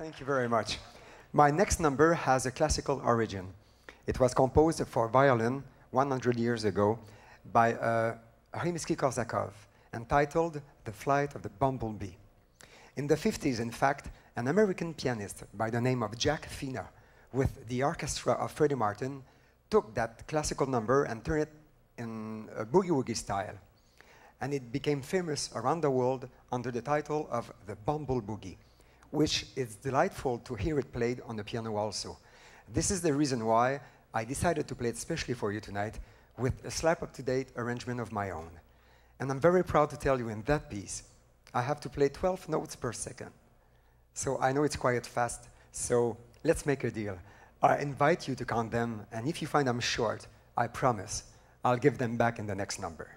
Thank you very much. My next number has a classical origin. It was composed for violin 100 years ago by uh, Rimsky-Korsakov, entitled The Flight of the Bumblebee. In the 50s, in fact, an American pianist by the name of Jack Fina, with the orchestra of Freddie Martin, took that classical number and turned it in a boogie-woogie style. And it became famous around the world under the title of the Bumble Boogie which is delightful to hear it played on the piano also. This is the reason why I decided to play it specially for you tonight with a slap-up-to-date arrangement of my own. And I'm very proud to tell you in that piece, I have to play 12 notes per second. So I know it's quite fast, so let's make a deal. I invite you to count them, and if you find them short, I promise I'll give them back in the next number.